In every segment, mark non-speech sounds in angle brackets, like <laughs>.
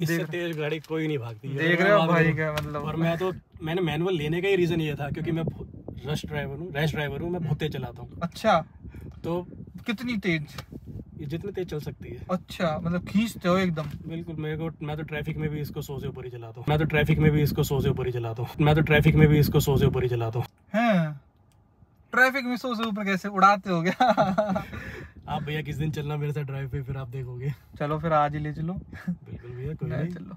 इससे तेज गाड़ी कोई नहीं भागती। देख रहे हो भाई का मतलब। और मैं तो मैंने मैनुअल लेने का ही रीजन ये था क्योंकि मैं रश ड्राइवर हूँ रैश ड्राइवर हूँ मैं बहुत तेज चलाता हूँ। अच्छा। तो कितनी तेज? ये जितनी तेज चल सकती है। अच्छा मतलब खींचते हो एकदम। बिल्कुल मेरे को मैं तो ट्रैफ़िक में भी इसको सौ से ऊपर ही चलाता हूँ। मैं तो ट्रैफ़िक में भी इसको सौ से ऊपर ही चलाता हूँ। मैं तो ट्रैफ़िक में भी इसको सौ से ऊपर ही चलाता हूँ। ट्रैफ़िक में सौ से ऊपर कैसे? उड़ाते हो क्या? आप भैया किस दिन चलना मेरे साथ ड्राइव पे फिर आप देखोगे। चलो फिर आज ही ले चलो। बिल्कुल भैया कोई नहीं, चलो।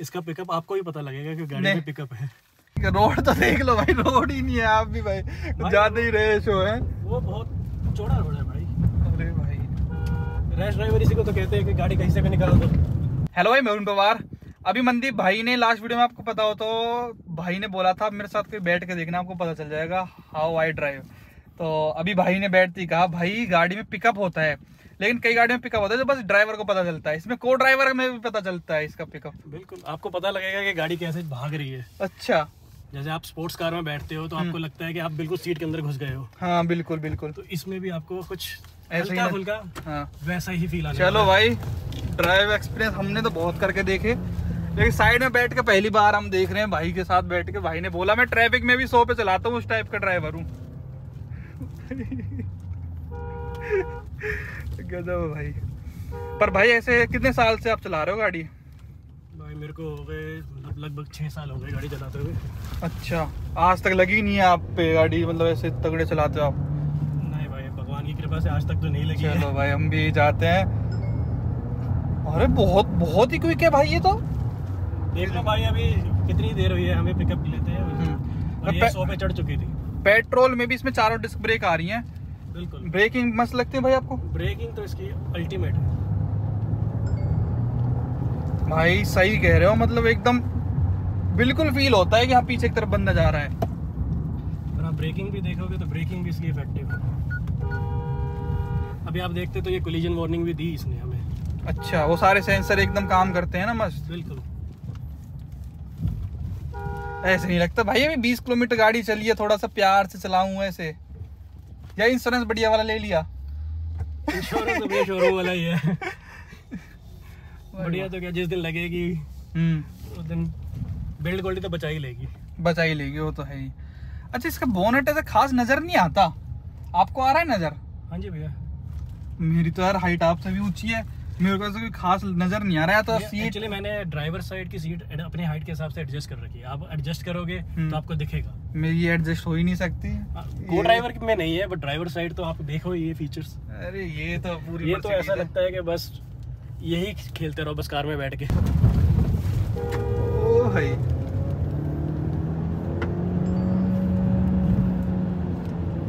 इसका पिकअप आपको ही पता लगेगा कि गाड़ी में पिकअप है। रोड तो देख लो भाई रोड ही नहीं है आप भी भाई। कुछ ज़्यादा ही रेस हो है। वो बहुत चौड़ा रोड है भाई। अरे भाई। रैश ड्राइवर इसी को तो कहते हैं कि गाड़ी कहीं से भी निकाल दो हेलो भाई मैं पवार। अभी मनदीप भाई ने लास्ट वीडियो में आपको पता हो तो भाई ने बोला था मेरे साथ कोई बैठ के देखना आपको पता चल जाएगा हाउ आई ड्राइव तो अभी भाई ने बैठते ही कहा भाई गाड़ी में पिकअप होता है। लेकिन कई गाड़ी में पिकअप होता है तो बस ड्राइवर को पता चलता है। इसमें को ड्राइवर में भी पता चलता है इसका पिकअप बिल्कुल आपको पता लगेगा कि गाड़ी कैसे भाग रही है। अच्छा। जैसे आप स्पोर्ट्स कार में बैठते हो तो आपको लगता है कि आप बिल्कुल सीट के अंदर घुस गए हो। हाँ बिल्कुल बिल्कुल। तो इसमें भी आपको कुछ ऐसा ही हल्का फुल्का हाँ। वैसा ही फील आने चलो। भाई ड्राइव एक्सपीरियंस हमने तो बहुत करके देखे। लेकिन साइड में बैठ के पहली बार हम देख रहे हैं भाई के साथ बैठ के। भाई ने बोला मैं ट्रैफ़िक में भी सौ पे चलाता हूँ उस टाइप का ड्राइवर हूँ। <laughs> गजब भाई। पर भाई ऐसे कितने साल से आप चला रहे हो गाड़ी? भाई मेरे को हो गए मतलब लगभग छह साल हो गए गाड़ी चलाते हुए। अच्छा आज तक लगी नहीं है आप पे गाड़ी? मतलब ऐसे तगड़े चलाते हो आप? नहीं भाई भगवान की कृपा से आज तक तो नहीं लगी है। चलो भाई हम भी जाते हैं। अरे बहुत बहुत ही क्विक है भाई ये तो। देख लो भाई अभी कितनी देर हुई है हमें पिकअप लेते हैं। हम्म। सौ पे चढ़ चुकी थी। पेट्रोल में भी इसमें चारों डिस्क ब्रेक आ रही हैं। बिल्कुल। ब्रेकिंग मस्त लगती है भाई आपको? ब्रेकिंग तो इसकी अल्टीमेट। है भाई सही कह रहे हो मतलब एकदम बिल्कुल फील होता है कि हाँ पीछे की तरफ़ बंदा जा रहा है। और आप ब्रेकिंग भी देखोगे तो ब्रेकिंग भी इसकी इफ़ेक्टिव है। अभी आप देखते तो ये कोलिजन वार्निंग भी दी इसने हमें। अच्छा वो सारे सेंसर एकदम काम करते हैं ना मस्त। बिल्कुल। ऐसे नहीं लगता। भाई अभी बीस किलोमीटर गाड़ी चली है थोड़ा सा प्यार से चलाऊं ऐसे। या इंश्योरेंस बढ़िया वाला ले लिया। इंश्योरेंस तो वाला ही है। बढ़िया। तो क्या जिस दिन लगेगी हम्म। उस दिन बिल्ड क्वालिटी तो बचा ही लेगी। बचा ही लेगी वो तो है ही। अच्छा इसका बोनेट ऐसे खास नज़र नहीं आता? आपको आ रहा है नज़र? हाँ जी भैया। मेरी तो यार हाइट आपसे भी ऊँची है। मेरे को कोई खास नज़र नहीं आ रहा है तो सीट एक्चुअली मैंने ड्राइवर साइड की सीट अपनी हाइट के हिसाब से एडजस्ट कर रखी है। आप एडजस्ट करोगे हम्म। तो आपको दिखेगा। मेरी एडजस्ट हो ही नहीं सकती। को ड्राइवर में नहीं है बट ड्राइवर साइड तो आप देखो ये फीचर्स अरे ये तो पूरी ये तो ऐसा लगता है कि बस यही खेलते रहो बस कार में बैठ के। ओ भाई।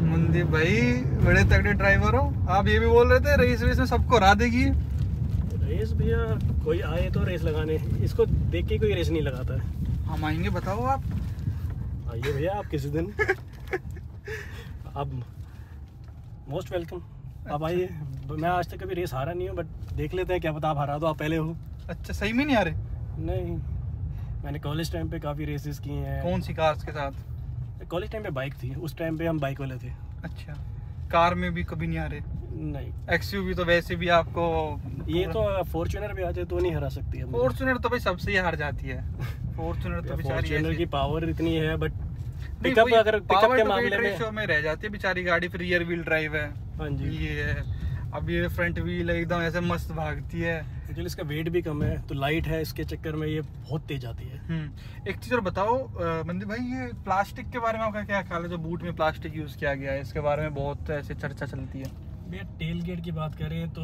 मनदीप भाई बड़े तगड़े ड्राइवर हो। आप ये भी बोल रहे थे रेस वेस में सबको हरा देगी रेस भैया कोई आए तो रेस लगाने। इसको देख के कोई रेस नहीं लगाता है। हम आएँगे बताओ आप। आइए भैया आप किसी दिन। आप मोस्ट वेलकम आप आइए। मैं आज तक कभी रेस हारा नहीं हूँ बट देख लेते हैं क्या पता आप हरा दो आप पहले हो। अच्छा सही में नहीं रहे नहीं। मैंने कॉलेज टाइम पे काफ़ी रेसेस की हैं। कौन सी कार्स के साथ? कॉलेज टाइम पे बाइक थी उस टाइम पे हम बाइक वाले थे। अच्छा। कार में भी कभी नहीं आ रहे नहीं। एक्सयूवी तो वैसे भी आपको ये तो फॉर्चूनर भी आ जाए तो नहीं हरा सकती है फॉर्चुनर तो भाई सबसे ही हार जाती है। फॉर्चुनर तो बेचारी की पावर इतनी है बट पिकअप अगर पिकअप के मामले में में रह जाती है बेचारी गाड़ी फिर रियर व्हील ड्राइव है। हाँ जी। ये है। अब ये फ्रंट व्हील एकदम ऐसे मस्त भागती है। एक्चुअली इसका वेट भी कम है तो लाइट है इसके चक्कर में ये बहुत तेज आती है। हम्म। एक चीज़ और बताओ मंदिर भाई ये प्लास्टिक के बारे में आपका क्या ख्याल है? जो बूट में प्लास्टिक यूज़ किया गया है इसके बारे में बहुत ऐसे चर्चा चलती है। भैया टेल गेट की बात करें तो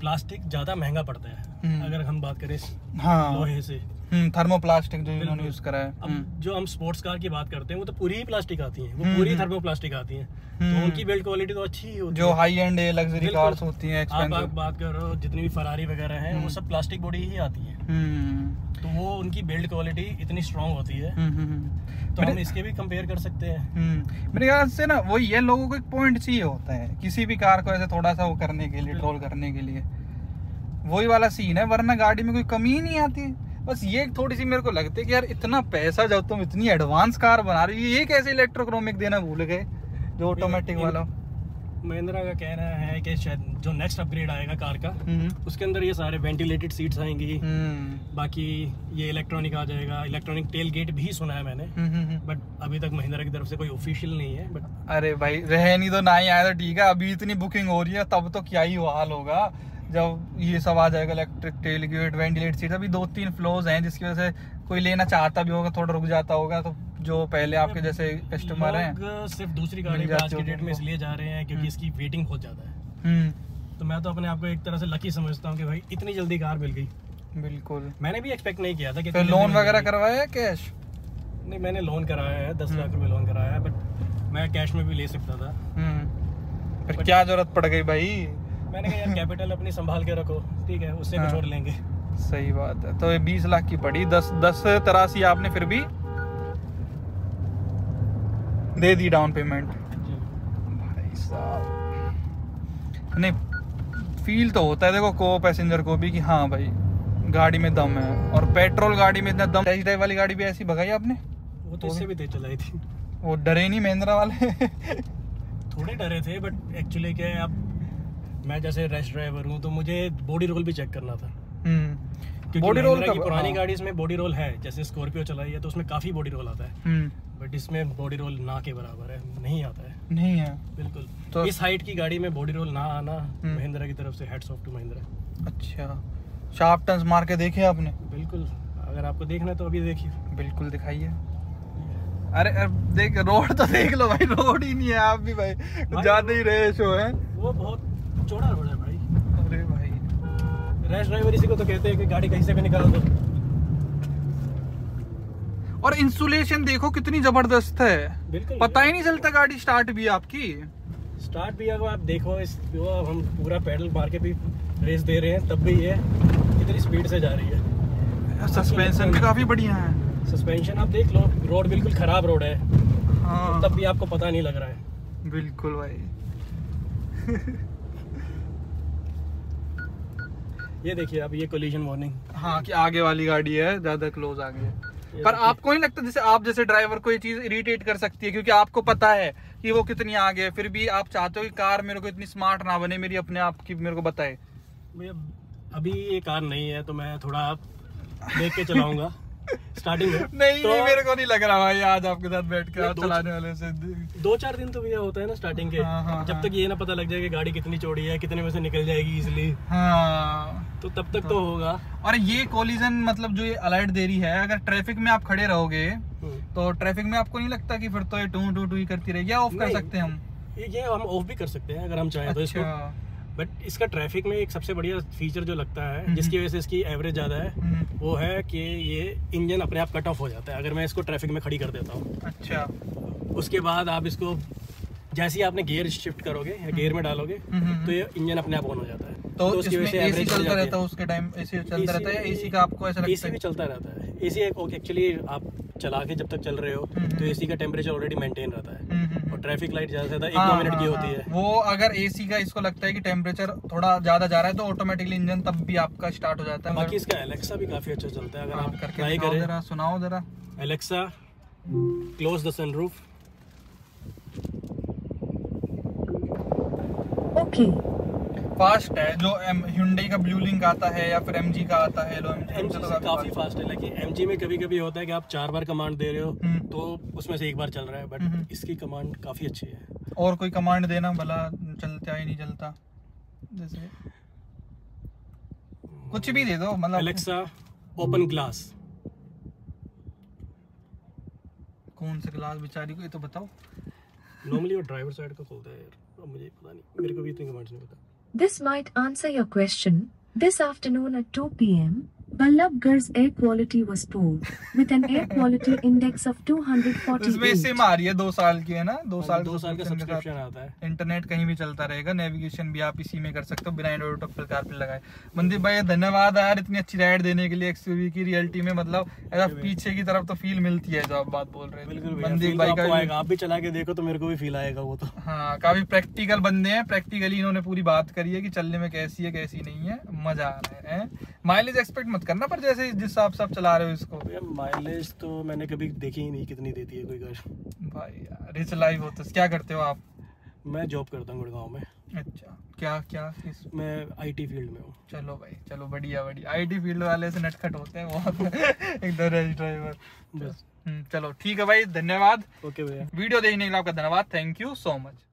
प्लास्टिक ज़्यादा महँगा पड़ता है। हम्म। अगर हम बात करें हाँ। लोहे से। थर्मोप्लास्टिक जो इन्होंने यूज़ करा है। जो हम स्पोर्ट्स कार की बात करते हैं वो तो पूरी ही प्लास्टिक आती है। वो हम्म, पूरी हम्म। थर्मोप्लास्टिक आती है। हम्म। तो उनकी बिल्ड क्वालिटी तो अच्छी ही होती जो है। हाई एंड लग्जरी कार्स होती हैं आप आप बात कर रहे हो जितनी भी फरारी वगैरह हैं वो हम्म। सब प्लास्टिक बॉडी ही आती है। हम्म। तो वो उनकी बिल्ड क्वालिटी इतनी स्ट्रांग होती है। हम्म, हम्म, हम्म। तो हम इसके भी कंपेयर कर सकते हैं। हम्म, मेरे ख्याल से ना वही है लोगों को एक पॉइंट चाहिए होता है किसी भी कार को ऐसे थोड़ा सा वो करने के लिए ट्रोल करने के लिए। वही वाला सीन है वरना गाड़ी में कोई कमी ही नहीं आती। बस ये थोड़ी सी मेरे को लगती है कि यार इतना पैसा जब तुम इतनी एडवांस कार बना रही हो ये कैसे इलेक्ट्रोक्रोमिक देना भूल गए जो ऑटोमेटिक वाला महिंद्रा का कहना है कि शायद जो नेक्स्ट अपग्रेड आएगा कार का हम्म। उसके अंदर ये सारे वेंटिलेटेड सीट्स आएँगी। हम्म। बाकी ये इलेक्ट्रॉनिक आ जाएगा। इलेक्ट्रॉनिक टेल गेट भी सुना है मैंने हम्म, हम्म बट अभी तक महिंद्रा की तरफ़ से कोई ऑफिशियल नहीं है बट अरे भाई रहे नहीं तो ना ही आया तो ठीक है अभी इतनी बुकिंग हो रही है तब तो क्या ही हाल होगा। जब ये सब आ जाएगा electric tail gate ventilate seat अभी दो तीन फ्लोज हैं जिसकी वजह से कोई लेना चाहता भी होगा थोड़ा रुक जाता होगा तो जो पहले आपके जैसे कस्टमर हैं सिर्फ़ दूसरी गाड़ी आज की डेट में इसलिए जा रहे हैं क्योंकि हम्म। इसकी वेटिंग बहुत ज़्यादा है। हम्म। तो मैं तो अपने आप को एक तरह से लकी समझता हूँ कि भाई इतनी जल्दी कार मिल गई। बिल्कुल। मैंने भी एक्सपेक्ट नहीं किया था कि लोन वगैरह करवाया कैश नहीं मैंने लोन कराया है दस लाख हम्म। रुपए लोन कराया है बट मैं कैश में भी ले सकता था। फिर क्या ज़रूरत पड़ गई भाई? मैंने कहा यार कैपिटल अपनी संभाल के रखो ठीक है उससे कुछ हाँ। और लेंगे। सही बात है। तो ये बीस लाख की पड़ी। दस दस तरासी आपने फिर भी दे दी डाउन पेमेंट भाई साहब। नहीं फील तो होता है देखो को पैसेंजर को भी कि हाँ भाई गाड़ी में दम है। और पेट्रोल गाड़ी में इतना दम टेस्ट ड्राइव वाली गाड़ी भी ऐसी भगाई आपने? वो तो इससे भी तेज चलाई थी। वो डरे नहीं महिंद्रा वाले? थोड़े डरे थे बट एक्चुअली क्या है अब मैं जैसे रेस्ट ड्राइवर हूँ तो मुझे बॉडी रोल भी चेक करना था। बॉडी रोल का पुरानी। गाड़ी इसमें बॉडी रोल है जैसे स्कॉर्पियो चलाई है तो उसमें काफ़ी बॉडी रोल आता है। हम्म, बट इसमें बॉडी रोल ना के बराबर है नहीं आता है। नहीं है। बिल्कुल। तो- इस हाइट की गाड़ी में बॉडी रोल ना आना हम्म। महिंद्रा की तरफ़ से हेड्स ऑफ़ टू महिंद्रा अच्छा। शार्प टर्न्स मार के देखे आपने? बिल्कुल। अगर आपको देखना है तो अभी देखिए। बिल्कुल दिखाइए। अरे अरे देख रोड तो देख लो भाई रोड ही नहीं है आप भी भाई भाई, ज़्यादा ही रेस हो है। वो बहुत चौड़ा रोड है भाई। अरे भाई। रैश ड्राइवर इसी को तो कहते हैं कि गाड़ी कहीं से भी निकाल दो। और इंसुलेशन देखो कितनी ज़बरदस्त है। पता ही नहीं चलता गाड़ी स्टार्ट भी आपकी। स्टार्ट भी अगर आप देखो इस हम पूरा पैडल मार के भी रेस दे रहे हैं तब भी ये कितनी स्पीड से जा रही है। सस्पेंशन भी काफ़ी बढ़िया है। सस्पेंशन आप देख लो रोड बिल्कुल खराब रोड है। हाँ। तब भी आपको पता नहीं लग रहा है। बिल्कुल भाई। <laughs> ये देखिए अब ये कोलिजन वार्निंग हाँ कि आगे वाली गाड़ी है ज़्यादा क्लोज आ गई है पर आपको नहीं लगता जैसे आप जैसे ड्राइवर को ये चीज़ इरिटेट कर सकती है? क्योंकि आपको पता है कि वो कितनी आगे है। फिर भी आप चाहते हो कि कार मेरे को इतनी स्मार्ट ना बने मेरी अपने आप की मेरे को बताए। भैया अभी ये कार नहीं है तो मैं थोड़ा देख के चलाऊँगा। <laughs> स्टार्टिंग में नहीं तो नहीं मेरे को नहीं लग रहा भाई आज आपके साथ बैठ के नहीं, आप दो- चलाने वाले से दो चार दिन तो भैया होता है ना स्टार्टिंग के। हाँ, हाँ, जब हाँ। तक ये ना पता लग जाए कि गाड़ी कितनी चौड़ी है कितने में से निकल जाएगी इजिली हाँ। तो तब तक तो होगा। और ये कोलिजन मतलब जो ये अलर्ट दे रही है अगर ट्रैफ़िक में आप खड़े रहोगे हम्म। तो ट्रैफ़िक में आपको नहीं लगता कि फिर तो ये टू टू टू ही करती रहेगी? ऑफ़ कर सकते हैं हम? ये ये हम ऑफ़ भी कर सकते हैं अगर हम चाहें तो इसको। अच्छा। बट इसका ट्रैफ़िक में एक सबसे बढ़िया फीचर जो लगता है हम्म। जिसकी वजह से इसकी एवरेज ज़्यादा है हम्म, वो है कि ये इंजन अपने आप कट ऑफ़ हो जाता है। अगर मैं इसको ट्रैफ़िक में खड़ी कर देता हूँ। अच्छा। उसके बाद आप इसको जैसे ही आपने गियर शिफ्ट करोगे या गियर में डालोगे हम्म, हम्म, तो ये इंजन अपने आप ऑन हो जाता है। तो उसकी वजह से एसी बढ़ चलता रहता है। उसके टाइम एसी चलता रहता है एसी का आपको ऐसा लगता एसी है? भी चलता रहता है। एसी एक्चुअली आप चला के जब तक चल रहे हो हम्म, तो हम्म। एसी का टेम्परेचर ऑलरेडी मेंटेन रहता है। हम्म, हम्म, ट्रैफ़िक लाइट ज़्यादा से ज़्यादा एक हाँ, दो मिनट की हाँ, होती हाँ। है वो अगर एसी का इसको लगता है कि टेम्परेचर थोड़ा ज़्यादा जा रहा है तो ऑटोमेटिकली इंजन तब भी आपका स्टार्ट हो जाता है बाकी इसका एलेक्सा भी काफ़ी अच्छा चलता है अगर हाँ, आप करके ट्राई करें जरा सुनाओ जरा Alexa close the sunroof Okay. Fast है जो Hyundai का ब्लू लिंक आता है या फिर MG का आता है लो एम MG से काफ़ी फास्ट है। लेकिन एमजी में कभी कभी होता है कि आप चार बार कमांड दे रहे हो हम्म। तो उसमें से एक बार चल रहा है। बट इसकी कमांड काफ़ी अच्छी है। और कोई कमांड देना भला चलता ही नहीं चलता। जैसे कुछ भी दे दो मतलब एलेक्सा ओपन ग्लास कौन से ग्लास बेचारी को ये तो बताओ। नॉर्मली वो ड्राइवर साइड का खोलता है यार अब मुझे पता नहीं मेरे को भी इतनी कमांड्स नहीं पता। This might answer your question. This afternoon at 2 p.m., Ballabgarh's air quality was poor, with an air quality index of इसमें 248. सिम आ रही है दो साल की है ना? दो साल दो साल का। सब्सक्रिप्शन आता है। इंटरनेट कहीं भी चलता रहेगा नेविगेशन भी आप इसी में कर सकते हो बिना एंड्रॉइड पर कार पे लगाए। मनदीप भाई धन्यवाद यार इतनी अच्छी राइड देने के लिए एक्सयूवी की रियलिटी में मतलब ऐसा पीछे की तरफ़ तो फील मिलती है जो आप बात बोल रहे बिल्कुल थे मनदीप भाई तो का आप भी चला के देखो तो मेरे को भी फील आएगा वो तो। हाँ काफ़ी प्रैक्टिकल बंदे हैं प्रैक्टिकली इन्होंने पूरी बात करी है कि चलने में कैसी है कैसी नहीं है मज़ा आ रहा है माइलेज एक्सपेक्ट मत करना पर जैसे जिस हिसाब से आप चला रहे हो इसको? माइलेज तो मैंने कभी देखी ही नहीं कितनी देती है कोई गाड़ी। भाई यार रिच लाइफ होता है क्या करते हो आप? मैं जॉब करता हूँ गुड़गांव में। अच्छा क्या क्या किस मैं आईटी फ़ील्ड में हूँ। चलो भाई चलो बढ़िया बढ़िया। आईटी फ़ील्ड वाले से नटखट होते हैं बहुत। एकदम रेस ड्राइवर बस। हम्म, चलो ठीक है भाई धन्यवाद। ओके भैया। वीडियो देखने के लिए आपका धन्यवाद। Thank you so much